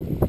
you.